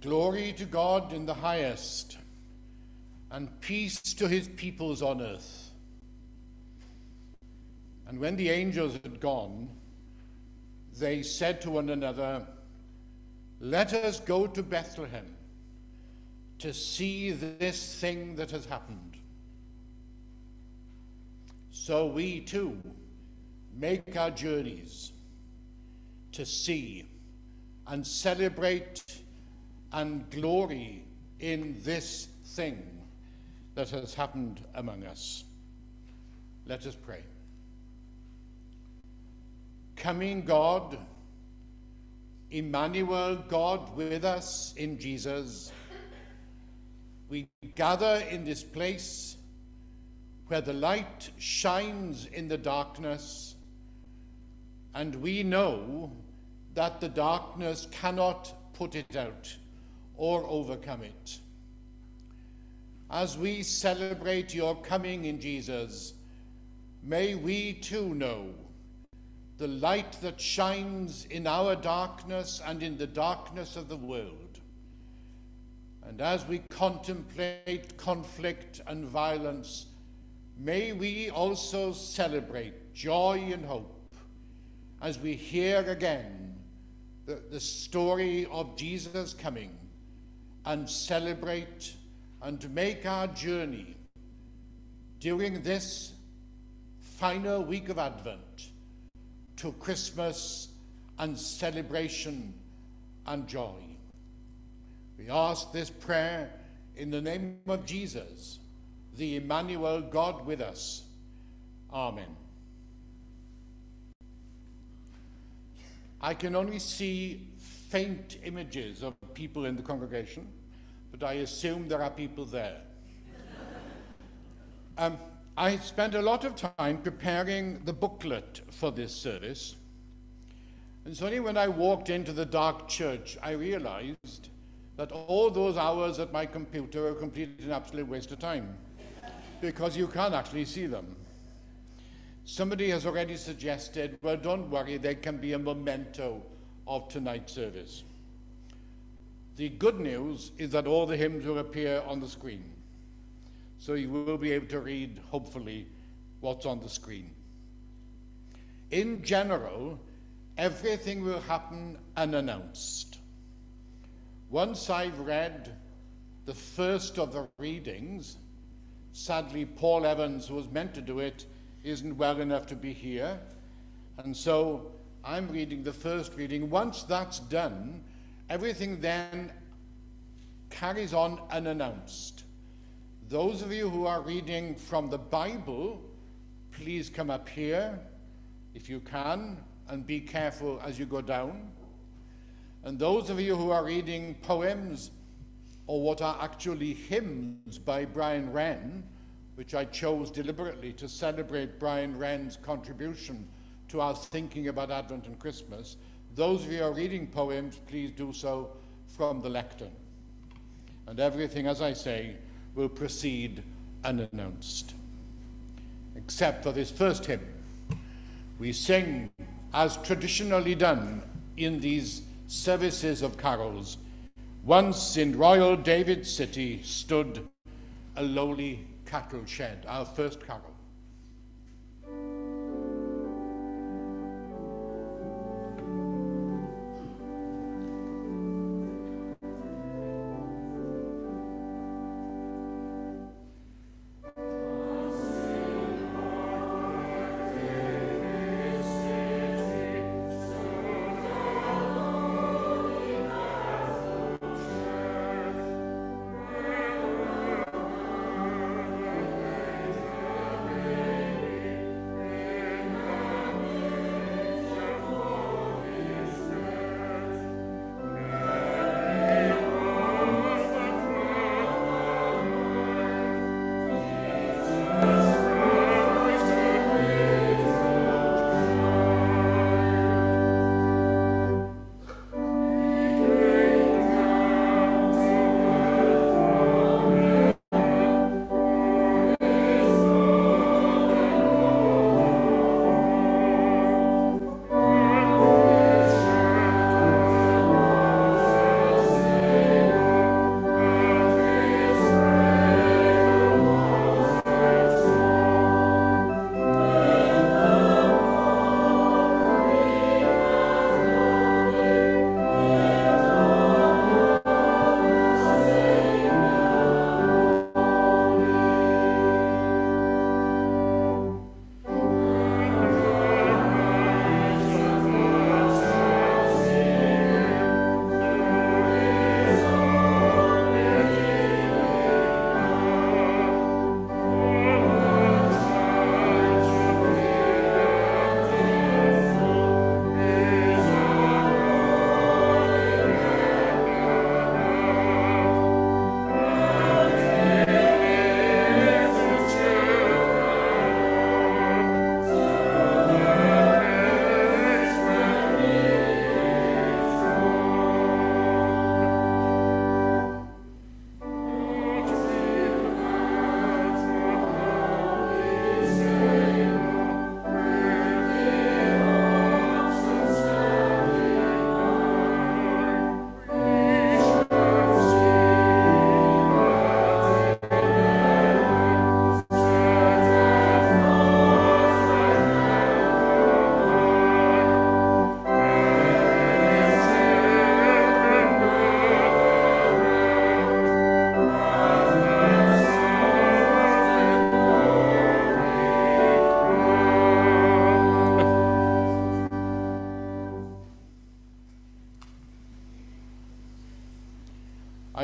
Glory to God in the highest, and peace to his peoples on earth. And when the angels had gone, they said to one another, Let us go to Bethlehem to see this thing that has happened. So we too make our journeys to see and celebrate and glory in this thing that has happened among us. Let us pray. Coming God, Emmanuel, God with us in Jesus, we gather in this place where the light shines in the darkness, and we know that the darkness cannot put it out or overcome it. As we celebrate your coming in Jesus, may we too know the light that shines in our darkness and in the darkness of the world. And as we contemplate conflict and violence, may we also celebrate joy and hope as we hear again the, the story of Jesus coming and celebrate and make our journey during this final week of Advent to Christmas and celebration and joy. We ask this prayer in the name of Jesus, the Emmanuel God with us. Amen. I can only see faint images of people in the congregation, but I assume there are people there. um, I spent a lot of time preparing the booklet for this service. And only when I walked into the dark church I realized that all those hours at my computer were completely an absolute waste of time because you can't actually see them. Somebody has already suggested, well, don't worry, there can be a memento of tonight's service. The good news is that all the hymns will appear on the screen. So you will be able to read, hopefully, what's on the screen. In general, everything will happen unannounced. Once I've read the first of the readings, sadly, Paul Evans, who was meant to do it, isn't well enough to be here. And so I'm reading the first reading. Once that's done, everything then carries on unannounced. Those of you who are reading from the Bible, please come up here if you can and be careful as you go down. And those of you who are reading poems or what are actually hymns by Brian Wren, which I chose deliberately to celebrate Brian Wren's contribution to our thinking about Advent and Christmas. Those of you who are reading poems, please do so from the lectern. And everything, as I say, will proceed unannounced. Except for this first hymn. We sing, as traditionally done in these services of carols, once in royal David's city stood a lowly cattle shed, our first carol.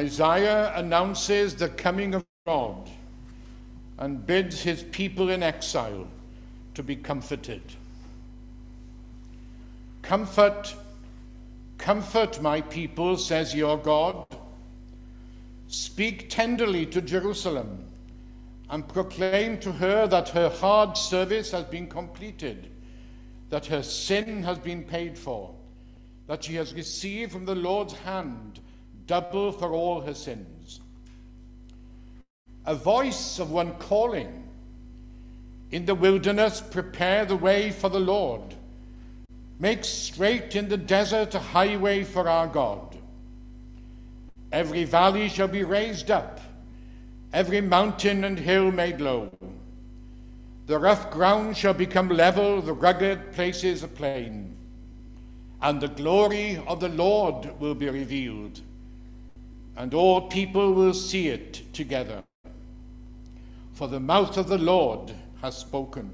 Isaiah announces the coming of God and bids his people in exile to be comforted. Comfort, comfort my people, says your God. Speak tenderly to Jerusalem and proclaim to her that her hard service has been completed, that her sin has been paid for, that she has received from the Lord's hand double for all her sins. A voice of one calling, In the wilderness, prepare the way for the Lord. Make straight in the desert a highway for our God. Every valley shall be raised up, every mountain and hill made low. The rough ground shall become level, the rugged places a plain. And the glory of the Lord will be revealed and all people will see it together. For the mouth of the Lord has spoken.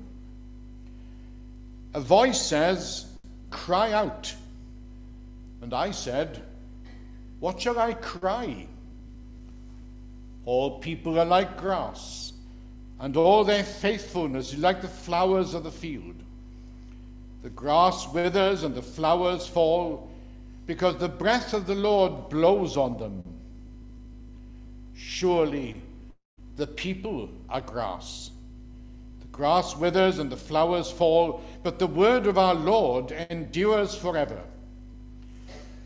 A voice says, Cry out. And I said, What shall I cry? All people are like grass, and all their faithfulness is like the flowers of the field. The grass withers and the flowers fall, because the breath of the Lord blows on them. Surely the people are grass. The grass withers and the flowers fall, but the word of our Lord endures forever.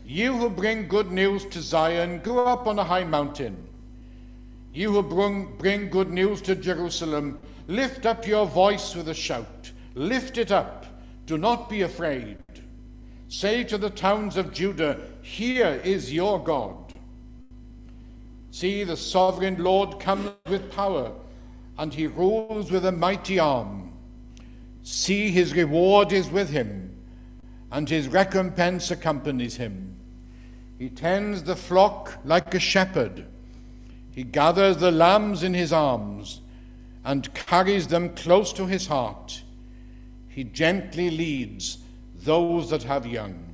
You who bring good news to Zion, go up on a high mountain. You who bring, bring good news to Jerusalem, lift up your voice with a shout. Lift it up. Do not be afraid. Say to the towns of Judah, Here is your God. See, the sovereign Lord comes with power, and he rules with a mighty arm. See, his reward is with him, and his recompense accompanies him. He tends the flock like a shepherd. He gathers the lambs in his arms and carries them close to his heart. He gently leads those that have young.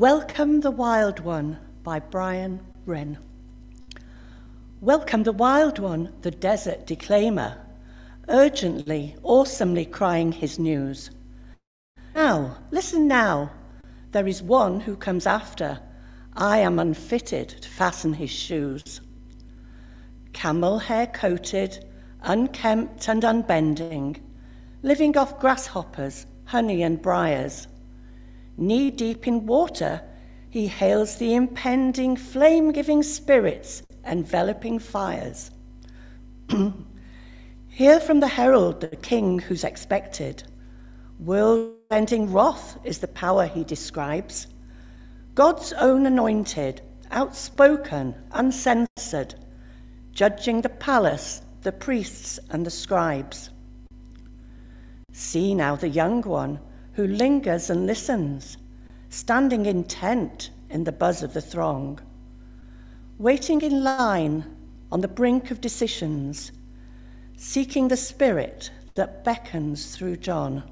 Welcome the Wild One by Brian Wren. Welcome the Wild One, the desert declaimer, urgently, awesomely crying his news. Now, listen now, there is one who comes after. I am unfitted to fasten his shoes. Camel hair coated, unkempt and unbending, living off grasshoppers, honey and briars knee deep in water, he hails the impending flame giving spirits, enveloping fires. Hear from the herald the king who's expected. World ending wrath is the power he describes. God's own anointed, outspoken, uncensored, judging the palace, the priests, and the scribes. See now the young one who lingers and listens, standing intent in the buzz of the throng, waiting in line on the brink of decisions, seeking the spirit that beckons through John.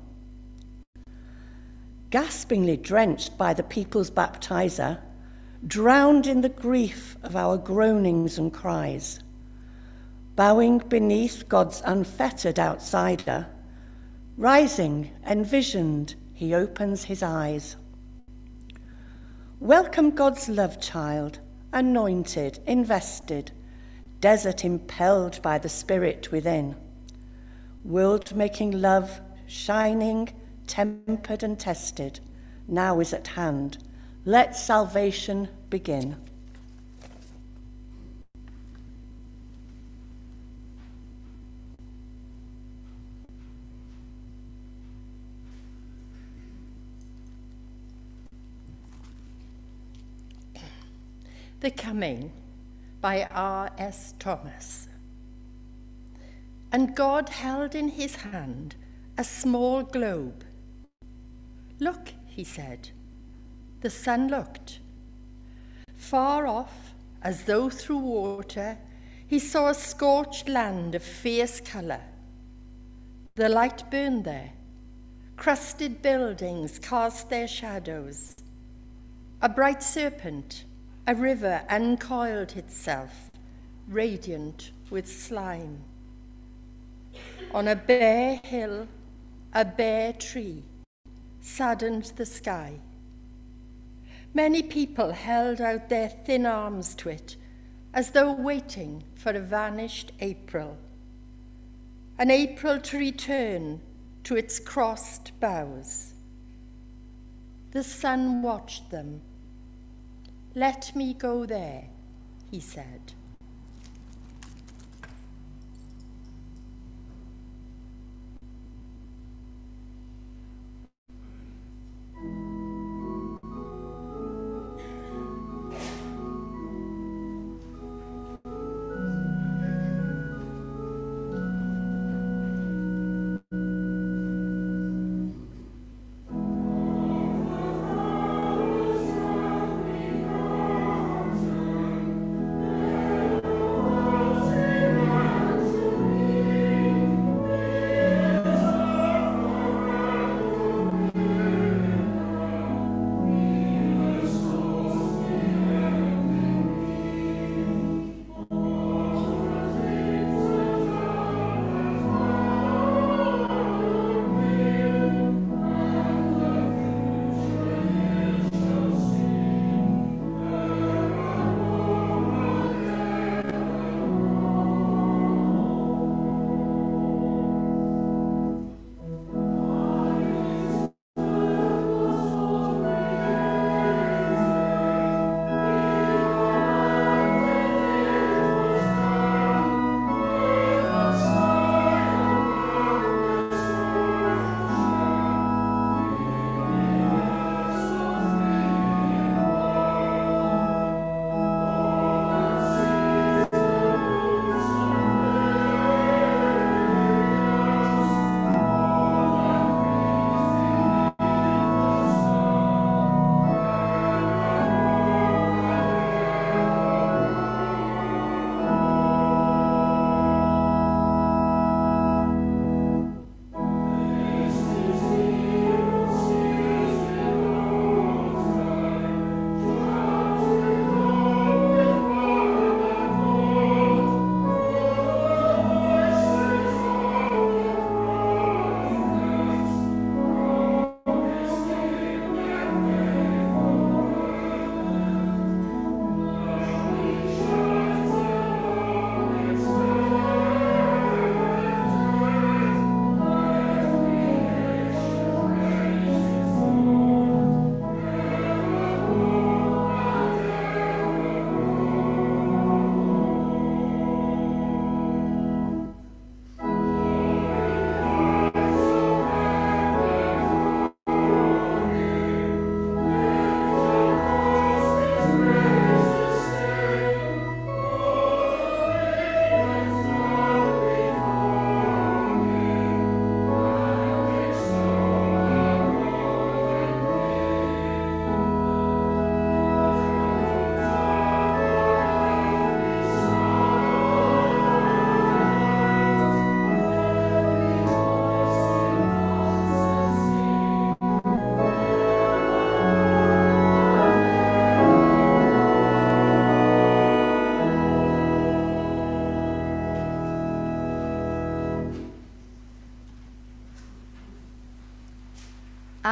Gaspingly drenched by the people's baptizer, drowned in the grief of our groanings and cries, bowing beneath God's unfettered outsider Rising, envisioned, he opens his eyes. Welcome God's love child, anointed, invested, desert impelled by the Spirit within. World making love, shining, tempered, and tested, now is at hand. Let salvation begin. The Coming by R.S. Thomas. And God held in his hand a small globe. Look, he said. The son looked. Far off, as though through water, he saw a scorched land of fierce colour. The light burned there. Crusted buildings cast their shadows. A bright serpent, a river uncoiled itself, radiant with slime. On a bare hill, a bare tree saddened the sky. Many people held out their thin arms to it as though waiting for a vanished April. An April to return to its crossed boughs. The son watched them. Let me go there, he said.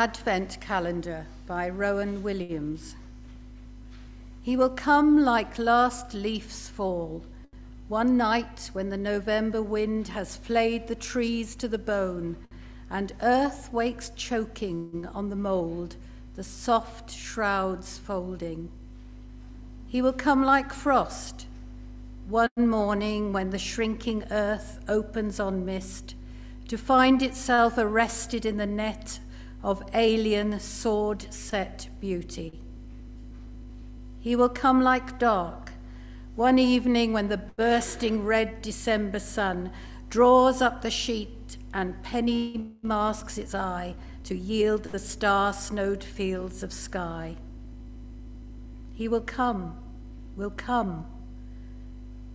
Advent Calendar by Rowan Williams. He will come like last leaf's fall, one night when the November wind has flayed the trees to the bone, and earth wakes choking on the mould, the soft shrouds folding. He will come like frost, one morning when the shrinking earth opens on mist, to find itself arrested in the net of alien sword set beauty. He will come like dark, one evening when the bursting red December sun draws up the sheet and penny masks its eye to yield the star-snowed fields of sky. He will come, will come,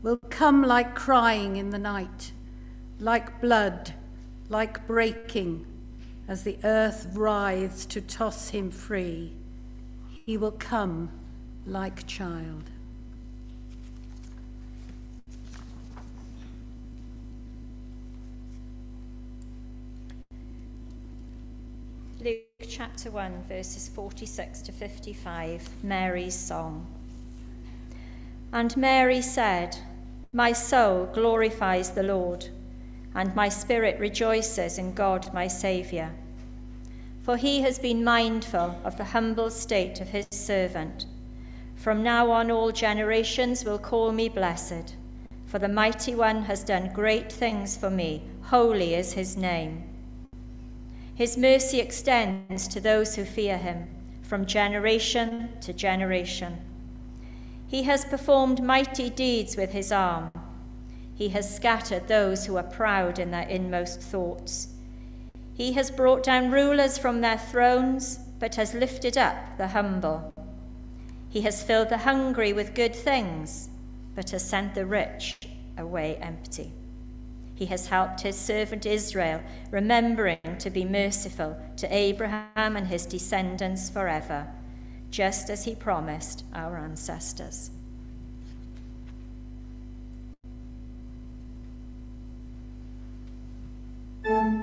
will come like crying in the night, like blood, like breaking, as the earth writhes to toss him free. He will come like child. Luke chapter 1, verses 46 to 55, Mary's song. And Mary said, My soul glorifies the Lord, and my spirit rejoices in God my Saviour. For he has been mindful of the humble state of his servant. From now on, all generations will call me blessed, for the mighty one has done great things for me. Holy is his name. His mercy extends to those who fear him from generation to generation. He has performed mighty deeds with his arm. He has scattered those who are proud in their inmost thoughts. He has brought down rulers from their thrones, but has lifted up the humble. He has filled the hungry with good things, but has sent the rich away empty. He has helped his servant Israel, remembering to be merciful to Abraham and his descendants forever, just as he promised our ancestors. Música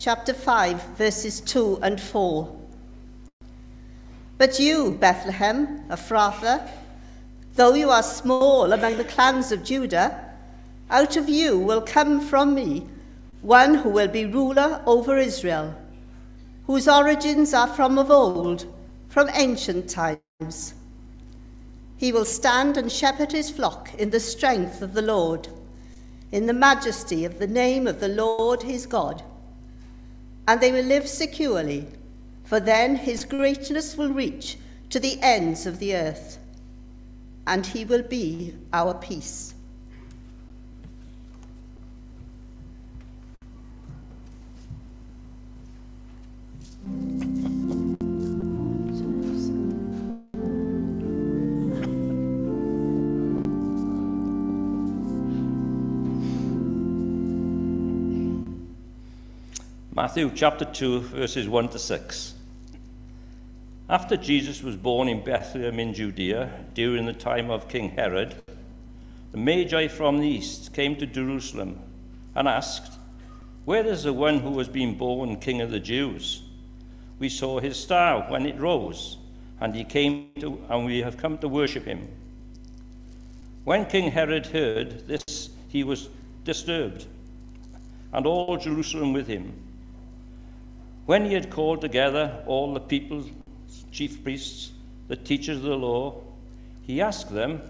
chapter 5, verses 2 and 4. But you, Bethlehem, Ephrathah, though you are small among the clans of Judah, out of you will come from me one who will be ruler over Israel, whose origins are from of old, from ancient times. He will stand and shepherd his flock in the strength of the Lord in the majesty of the name of the Lord his God and they will live securely, for then his greatness will reach to the ends of the earth, and he will be our peace. Thank you. Matthew chapter 2, verses 1 to 6. After Jesus was born in Bethlehem in Judea during the time of King Herod, the Magi from the east came to Jerusalem and asked, Where is the one who has been born King of the Jews? We saw his star when it rose, and he came to, and we have come to worship him. When King Herod heard this, he was disturbed, and all Jerusalem with him. When he had called together all the people, chief priests, the teachers of the law, he asked them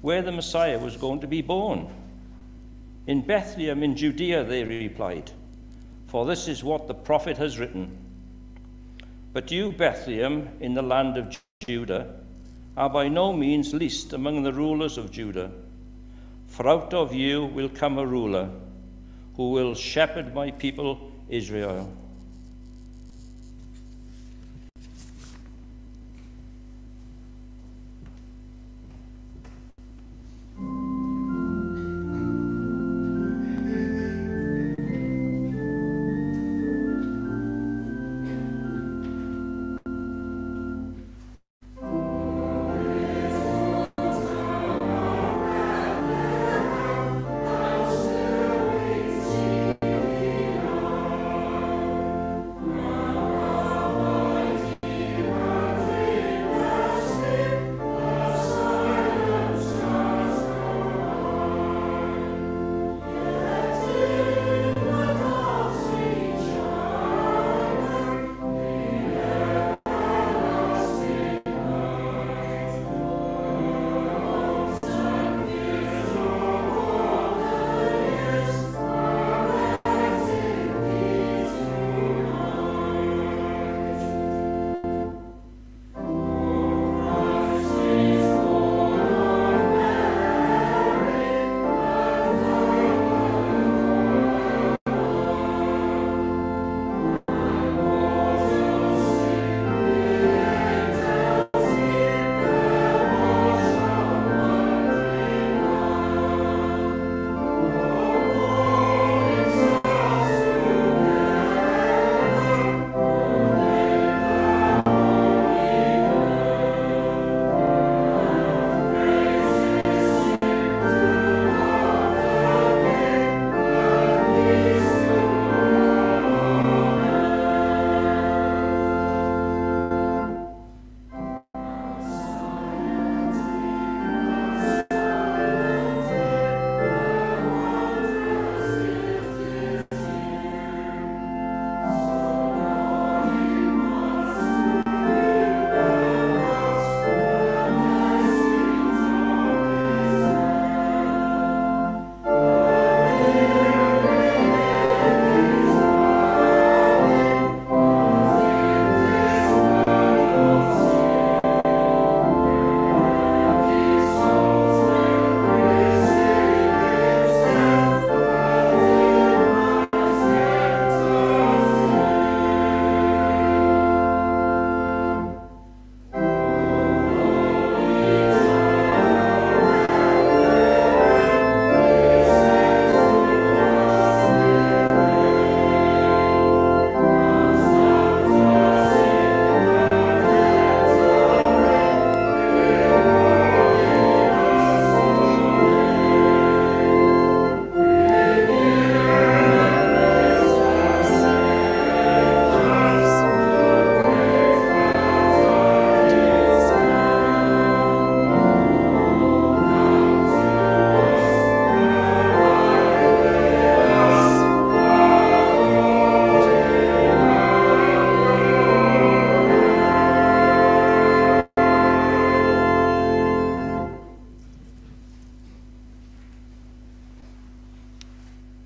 where the Messiah was going to be born. In Bethlehem in Judea, they replied, for this is what the prophet has written. But you, Bethlehem, in the land of Judah, are by no means least among the rulers of Judah. For out of you will come a ruler who will shepherd my people Israel.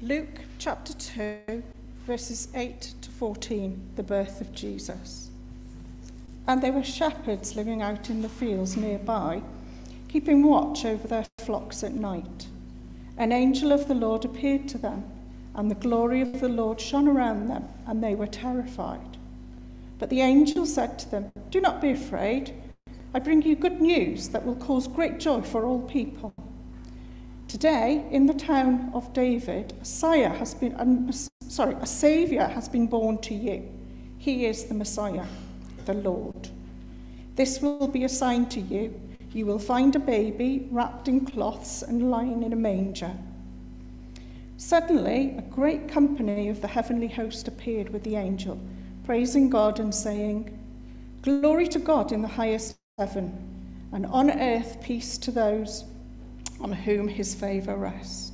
Luke chapter 2, verses 8 to 14, the birth of Jesus. And there were shepherds living out in the fields nearby, keeping watch over their flocks at night. An angel of the Lord appeared to them, and the glory of the Lord shone around them, and they were terrified. But the angel said to them, Do not be afraid. I bring you good news that will cause great joy for all people. Today, in the town of David, a sire has been, sorry, a saviour has been born to you. He is the Messiah, the Lord. This will be a sign to you. You will find a baby wrapped in cloths and lying in a manger. Suddenly, a great company of the heavenly host appeared with the angel, praising God and saying, Glory to God in the highest heaven, and on earth peace to those on whom his favour rests.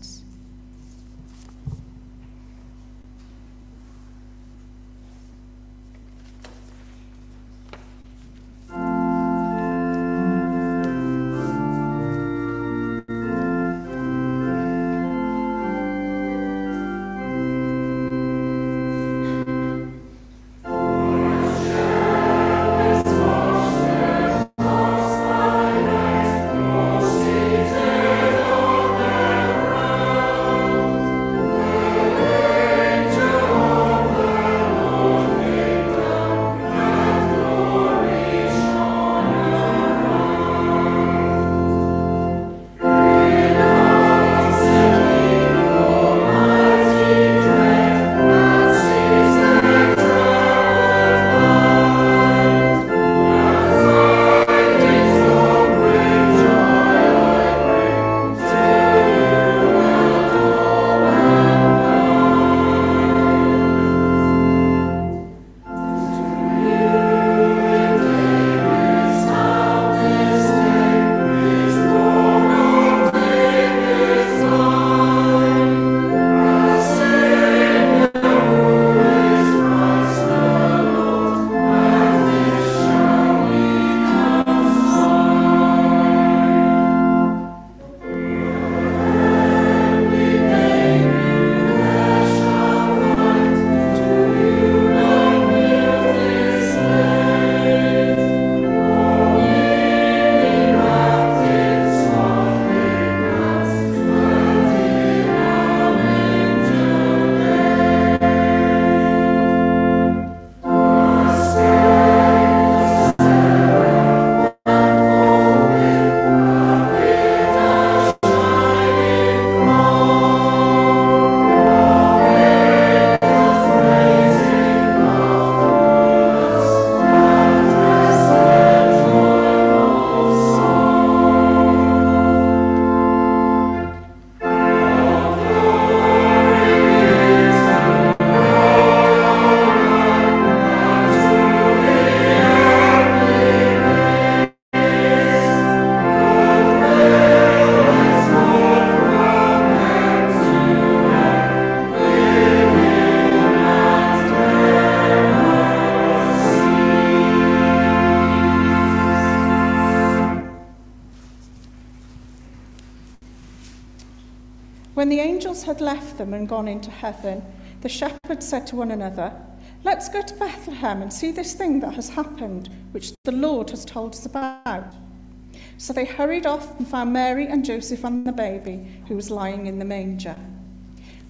And gone into heaven, the shepherds said to one another, Let's go to Bethlehem and see this thing that has happened, which the Lord has told us about. So they hurried off and found Mary and Joseph and the baby, who was lying in the manger.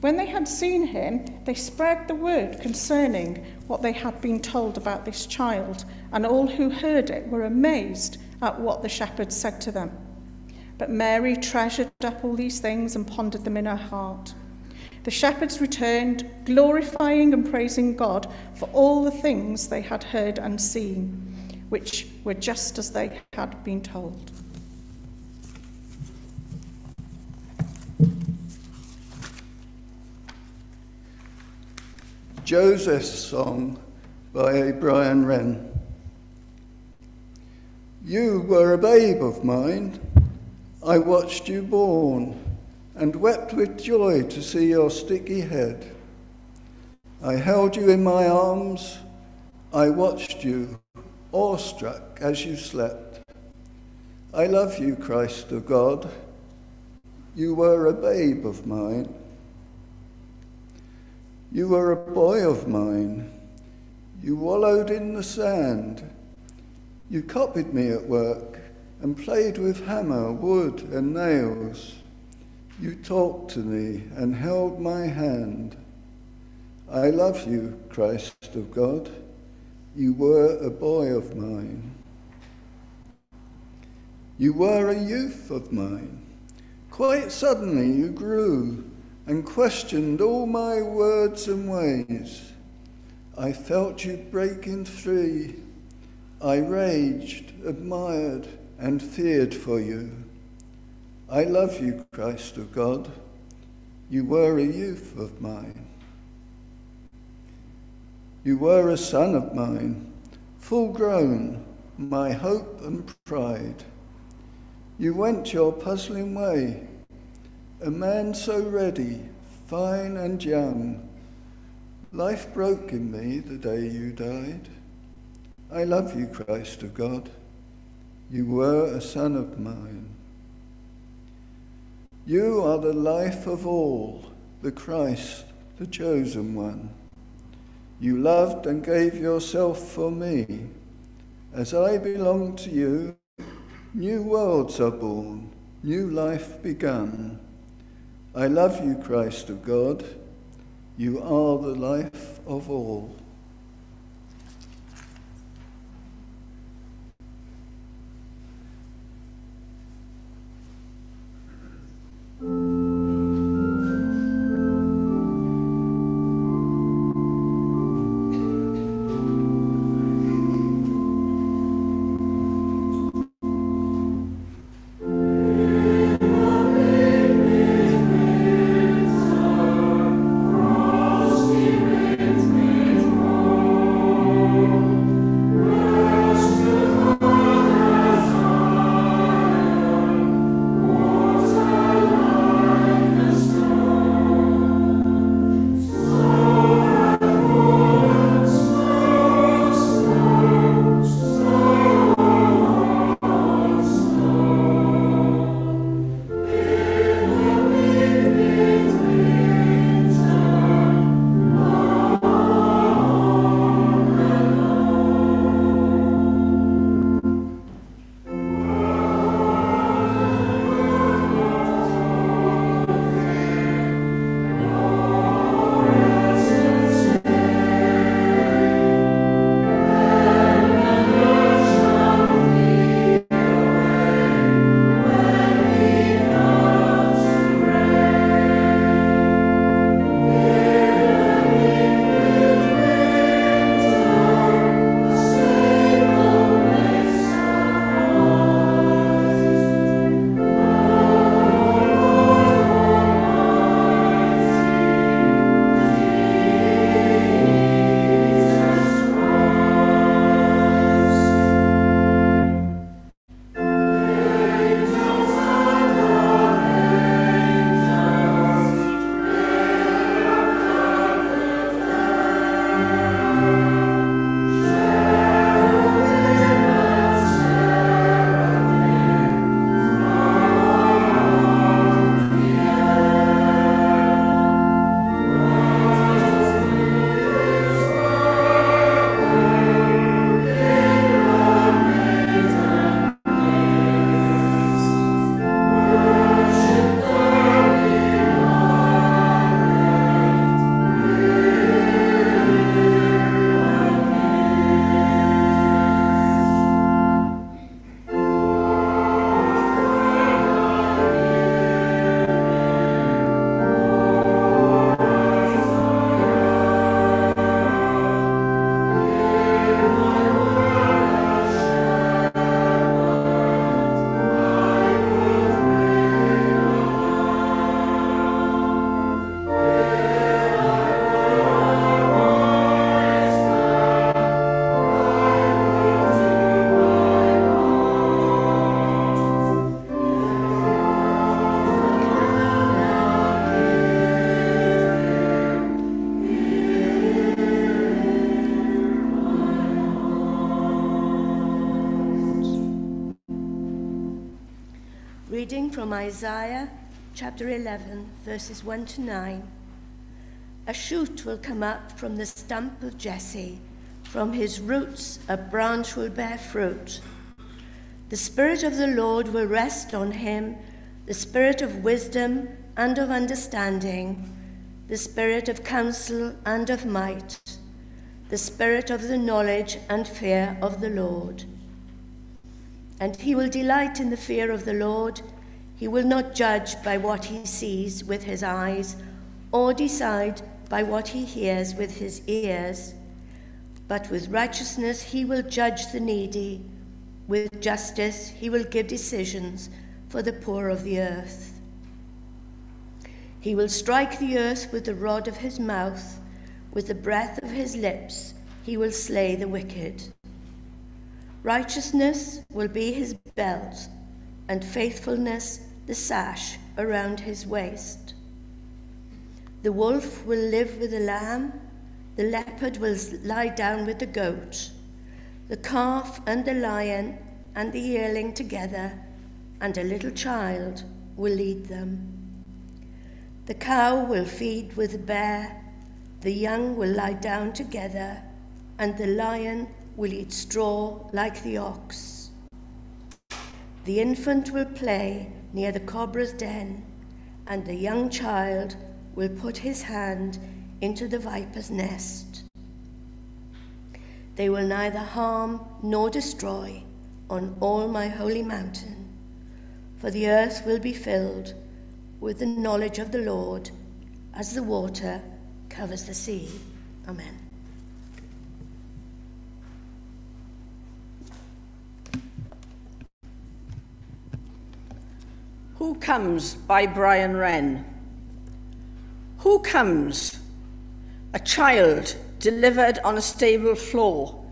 When they had seen him, they spread the word concerning what they had been told about this child, and all who heard it were amazed at what the shepherds said to them. But Mary treasured up all these things and pondered them in her heart. The shepherds returned, glorifying and praising God for all the things they had heard and seen, which were just as they had been told. Joseph's Song by Brian Wren. You were a babe of mine I watched you born and wept with joy to see your sticky head. I held you in my arms. I watched you, awestruck as you slept. I love you, Christ of God. You were a babe of mine. You were a boy of mine. You wallowed in the sand. You copied me at work and played with hammer, wood, and nails. You talked to me and held my hand. I love you, Christ of God. You were a boy of mine. You were a youth of mine, Quite suddenly you grew and questioned all my words and ways. I felt you breaking free. I raged, admired, and feared for you. I love you, Christ of God. You were a youth of mine. You were a son of mine, full grown, my hope and pride. You went your puzzling way, a man so ready, fine and young. Life broke in me the day you died. I love you, Christ of God. You were a son of mine. You are the life of all, the Christ, the chosen one. You loved and gave yourself for me. As I belong to you, new worlds are born, new life begun. I love you, Christ of God. You are the life of all. Reading from Isaiah chapter 11, verses 1 to 9. A shoot will come up from the stump of Jesse. From his roots, a branch will bear fruit. The Spirit of the Lord will rest on him the Spirit of wisdom and of understanding, the Spirit of counsel and of might, the Spirit of the knowledge and fear of the Lord. And he will delight in the fear of the Lord He will not judge by what he sees with his eyes or decide by what he hears with his ears. But with righteousness he will judge the needy. With justice he will give decisions for the poor of the earth. He will strike the earth with the rod of his mouth, with the breath of his lips he will slay the wicked. Righteousness will be his belt, and faithfulness the sash around his waist. The wolf will live with the lamb, the leopard will lie down with the goat, the calf and the lion and the yearling together, and a little child will lead them. The cow will feed with the bear, the young will lie down together, and the lion will eat straw like the ox. The infant will play near the cobra's den, and the young child will put his hand into the viper's nest. They will neither harm nor destroy on all my holy mountain, for the earth will be filled with the knowledge of the Lord as the water covers the sea. Amen. Comes by Brian Wren. Who comes? A child delivered on a stable floor.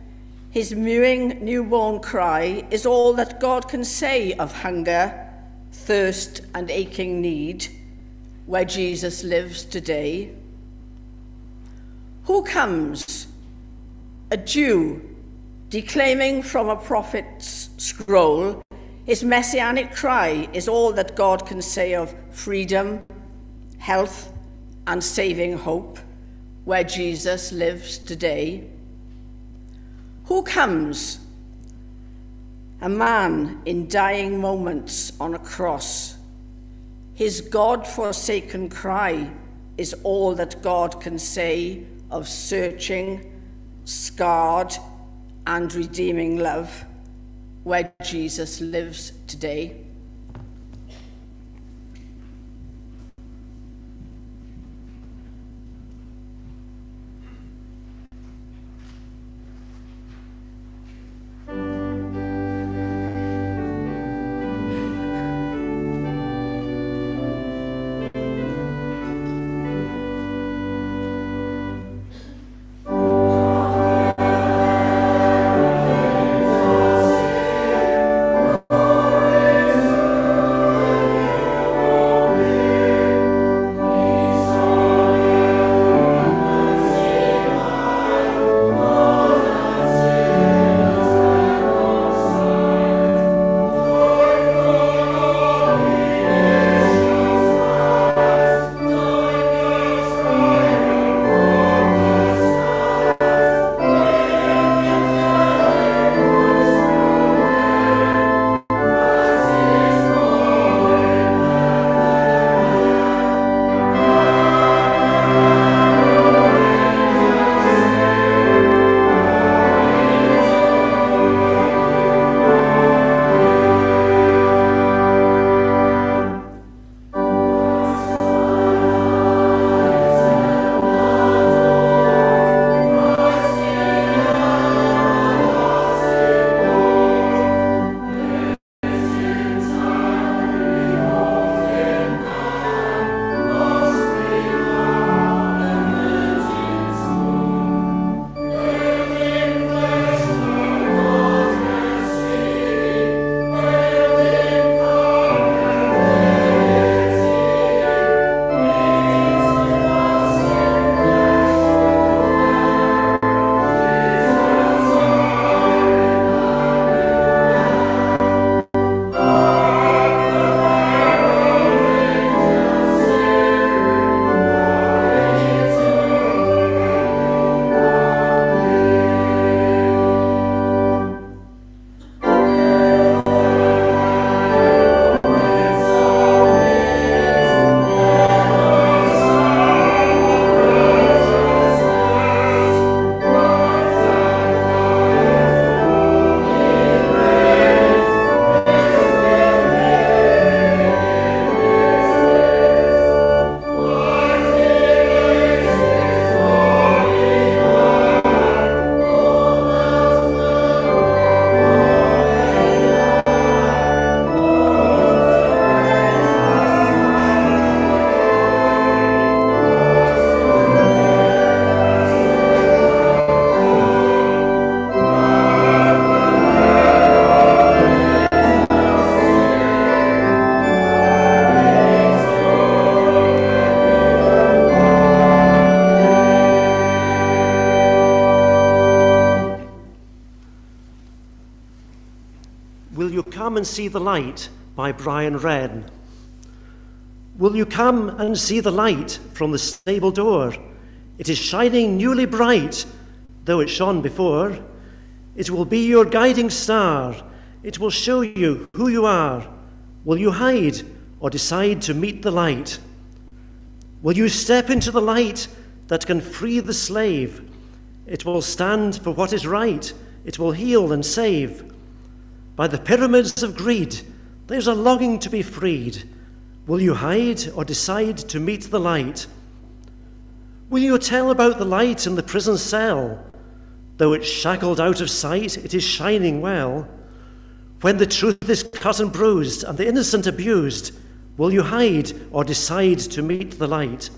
His mewing newborn cry is all that God can say of hunger, thirst, and aching need, where Jesus lives today. Who comes? A Jew declaiming from a prophet's scroll his messianic cry is all that God can say of freedom, health, and saving hope where Jesus lives today. Who comes? A man in dying moments on a cross. His God forsaken cry is all that God can say of searching, scarred, and redeeming love where Jesus lives today. Come and see the light by Brian Wren? Will you come and see the light from the stable door? It is shining newly bright, though it shone before. It will be your guiding star. It will show you who you are. Will you hide or decide to meet the light? Will you step into the light that can free the slave? It will stand for what is right. It will heal and save. By the pyramids of greed, there's a longing to be freed. Will you hide or decide to meet the light? Will you tell about the light in the prison cell? Though it's shackled out of sight, it is shining well. When the truth is cut and bruised and the innocent abused, will you hide or decide to meet the light?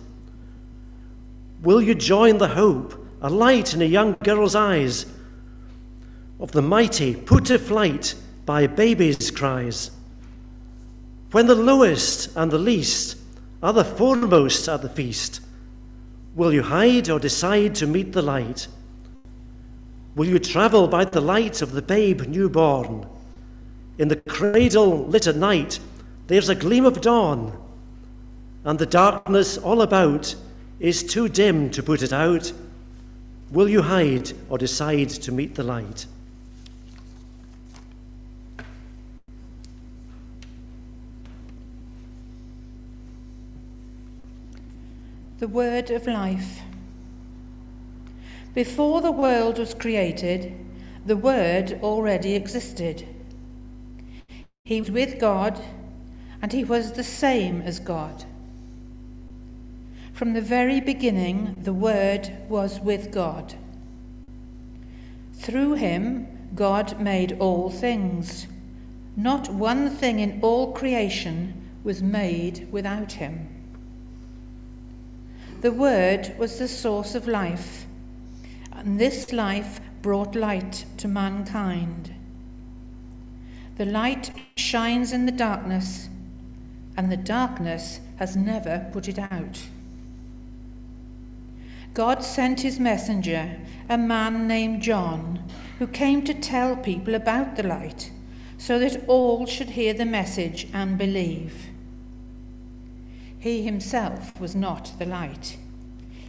Will you join the hope, a light in a young girl's eyes, of the mighty put to flight by babies' cries? When the lowest and the least are the foremost at the feast, will you hide or decide to meet the light? Will you travel by the light of the babe newborn? In the cradle lit at night, there's a gleam of dawn, and the darkness all about is too dim to put it out. Will you hide or decide to meet the light? The word of life. Before the world was created, the Word already existed. He was with God, and he was the same as God. From the very beginning, the Word was with God. Through him, God made all things. Not one thing in all creation was made without him. The Word was the source of life, and this life brought light to mankind. The light shines in the darkness, and the darkness has never put it out. God sent his messenger, a man named John, who came to tell people about the light, so that all should hear the message and believe. He himself was not the light.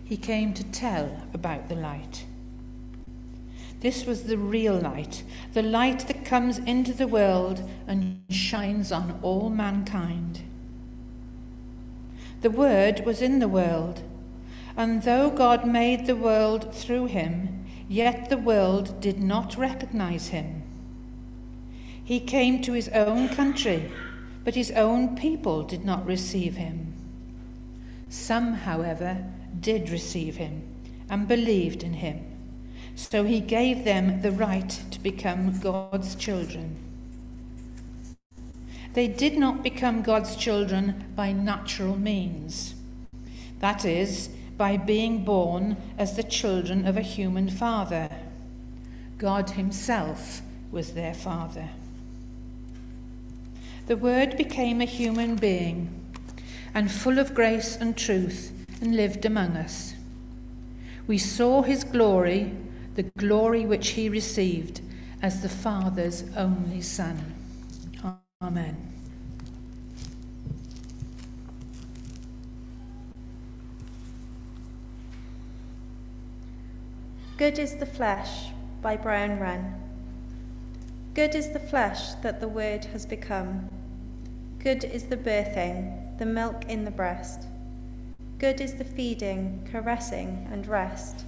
He came to tell about the light. This was the real light, the light that comes into the world and shines on all mankind. The Word was in the world, and though God made the world through him, yet the world did not recognize him. He came to his own country, but his own people did not receive him. Some, however, did receive him and believed in him. So he gave them the right to become God's children. They did not become God's children by natural means. That is, by being born as the children of a human father. God Himself was their father. The Word became a human being and full of grace and truth and lived among us. We saw his glory, the glory which he received as the Father's only Son. Amen. Good is the flesh by Brian Wren. Good is the flesh that the Word has become. Good is the birthing, the milk in the breast. Good is the feeding, caressing, and rest.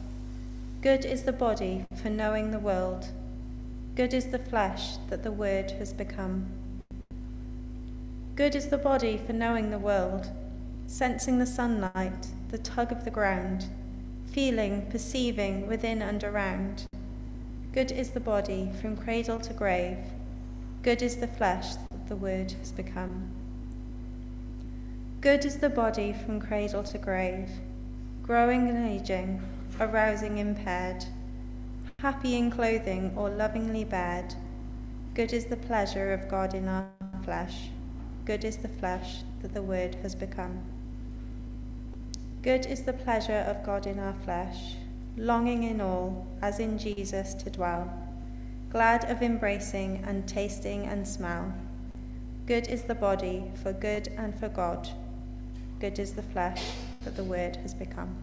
Good is the body for knowing the world. Good is the flesh that the Word has become. Good is the body for knowing the world, sensing the sunlight, the tug of the ground, feeling, perceiving within and around. Good is the body from cradle to grave. Good is the flesh that the Word has become. Good is the body from cradle to grave, growing and aging, arousing impaired, happy in clothing or lovingly bad. Good is the pleasure of God in our flesh, good is the flesh that the Word has become. Good is the pleasure of God in our flesh, longing in all, as in Jesus, to dwell, glad of embracing and tasting and smell Good is the body for good and for God. Good is the flesh that the word has become.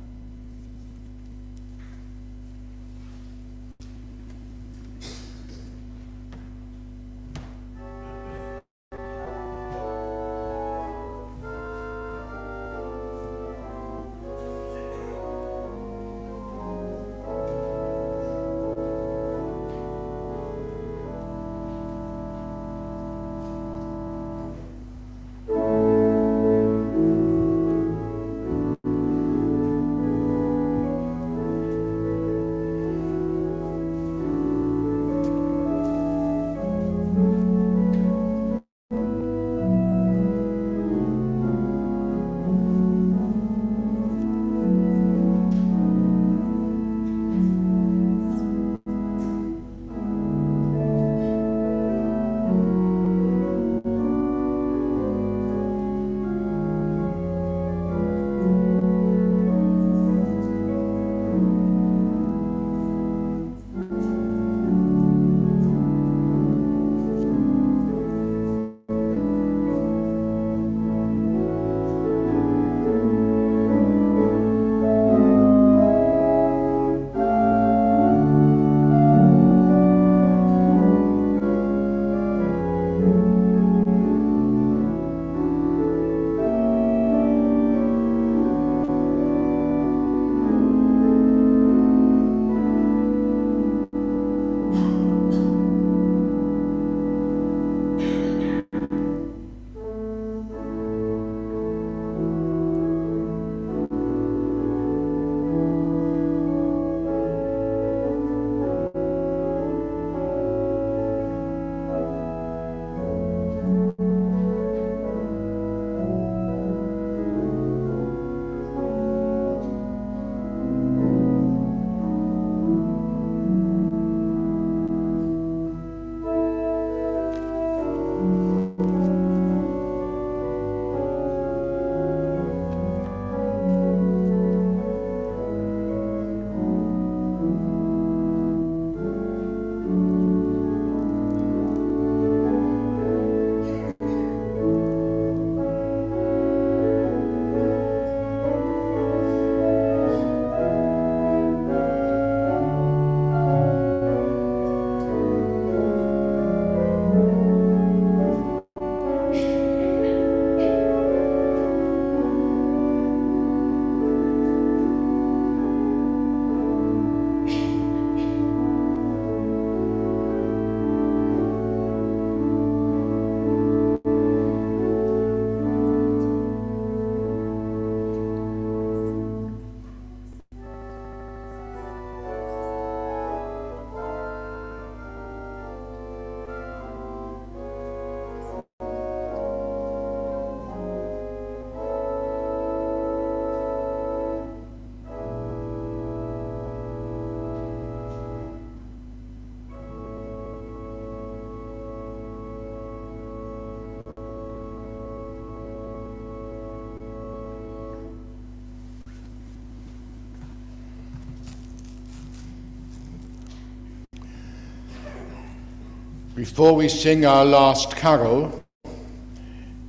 Before we sing our last carol,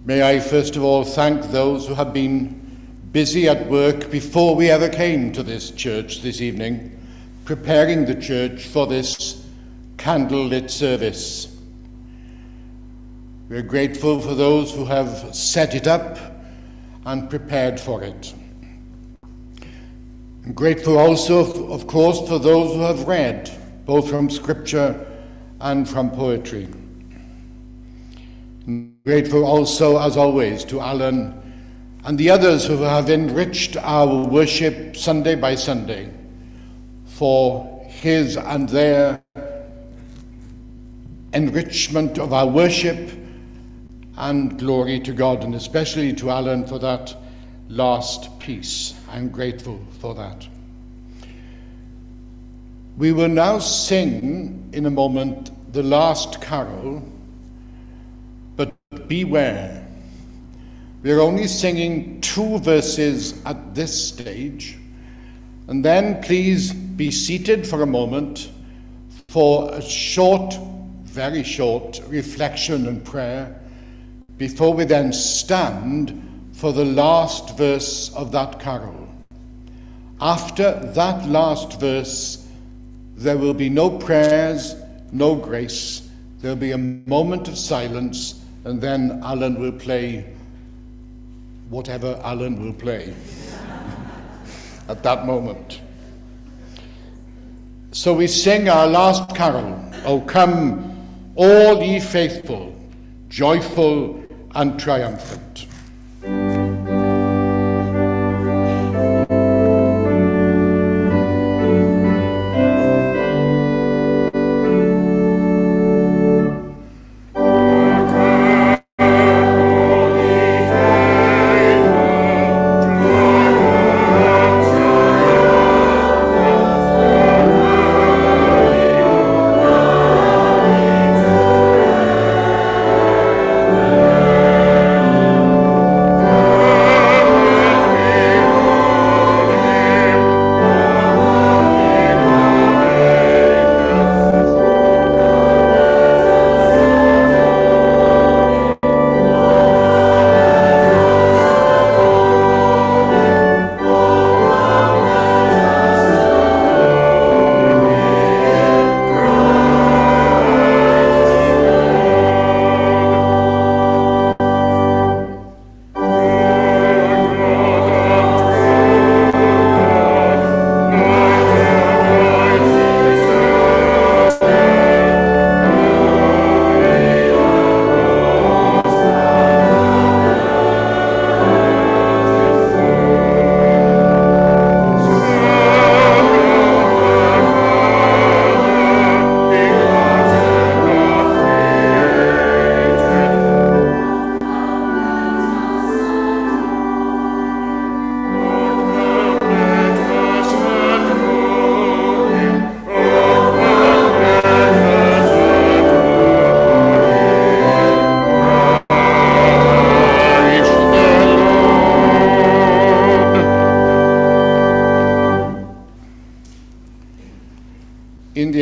may I first of all thank those who have been busy at work before we ever came to this church this evening, preparing the church for this candlelit service. We're grateful for those who have set it up and prepared for it. I'm grateful also, of course, for those who have read, both from Scripture and from poetry. grateful also, as always, to Alan and the others who have enriched our worship Sunday by Sunday for his and their enrichment of our worship and glory to God, and especially to Alan for that last piece. I'm grateful for that. We will now sing in a moment the last carol, but beware. We're only singing two verses at this stage, and then please be seated for a moment for a short, very short reflection and prayer before we then stand for the last verse of that carol. After that last verse, there will be no prayers, no grace. There'll be a moment of silence, and then Alan will play whatever Alan will play at that moment. So we sing our last carol, O come, all ye faithful, joyful and triumphant.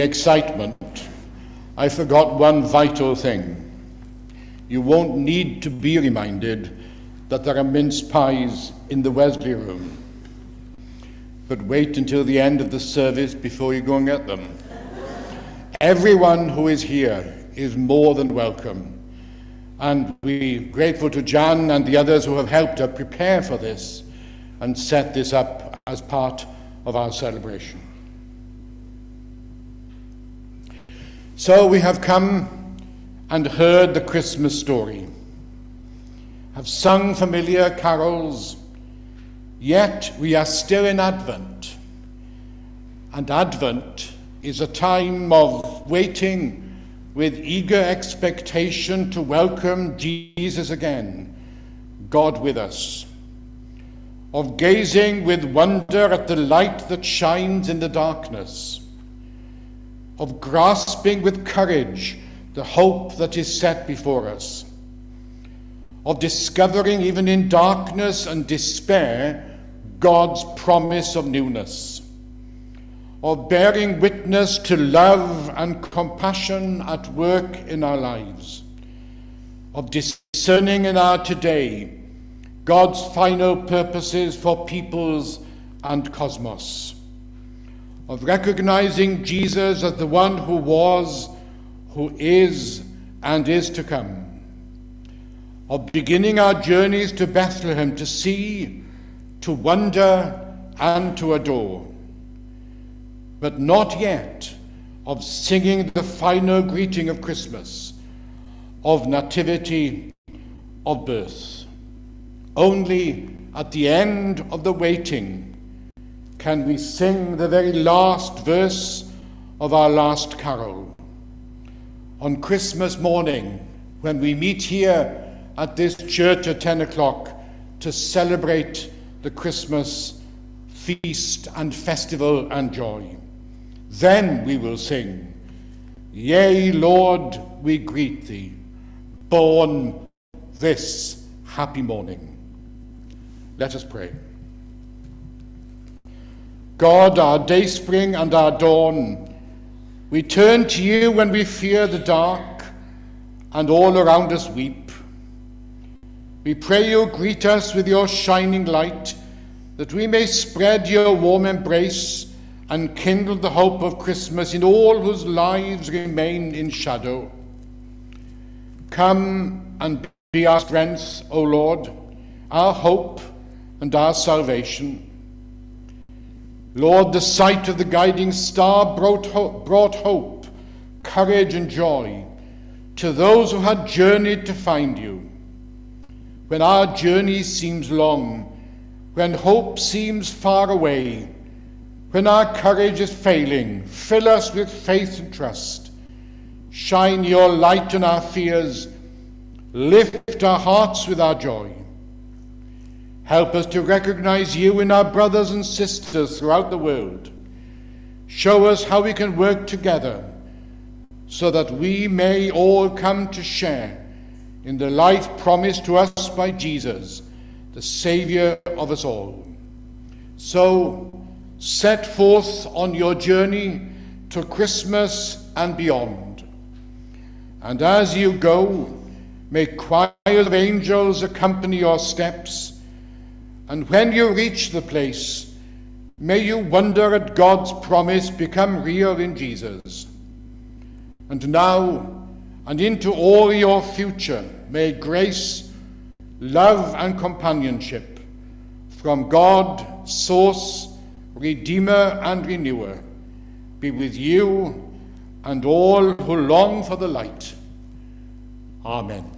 Excitement, I forgot one vital thing. You won't need to be reminded that there are mince pies in the Wesley room. But wait until the end of the service before you go and get them. Everyone who is here is more than welcome. And we're grateful to Jan and the others who have helped us prepare for this and set this up as part of our celebration. So we have come and heard the Christmas story, have sung familiar carols, yet we are still in Advent. And Advent is a time of waiting with eager expectation to welcome Jesus again, God with us, of gazing with wonder at the light that shines in the darkness of grasping with courage the hope that is set before us, of discovering even in darkness and despair God's promise of newness, of bearing witness to love and compassion at work in our lives, of discerning in our today God's final purposes for peoples and cosmos of recognizing Jesus as the one who was, who is, and is to come, of beginning our journeys to Bethlehem to see, to wonder, and to adore, but not yet of singing the final greeting of Christmas, of nativity, of birth. Only at the end of the waiting can we sing the very last verse of our last carol. On Christmas morning, when we meet here at this church at 10 o'clock to celebrate the Christmas feast and festival and joy, then we will sing, Yea, Lord, we greet thee, born this happy morning. Let us pray. God, our dayspring and our dawn, we turn to you when we fear the dark and all around us weep. We pray you greet us with your shining light, that we may spread your warm embrace and kindle the hope of Christmas in all whose lives remain in shadow. Come and be our strength, O Lord, our hope and our salvation. Lord, the sight of the guiding star brought hope, brought hope, courage, and joy to those who had journeyed to find you. When our journey seems long, when hope seems far away, when our courage is failing, fill us with faith and trust. Shine your light on our fears, lift our hearts with our joy. Help us to recognize you in our brothers and sisters throughout the world. Show us how we can work together so that we may all come to share in the life promised to us by Jesus, the Saviour of us all. So, set forth on your journey to Christmas and beyond. And as you go, may choirs of angels accompany your steps and when you reach the place, may you wonder at God's promise become real in Jesus. And now and into all your future, may grace, love, and companionship from God, source, redeemer, and renewer, be with you and all who long for the light. Amen.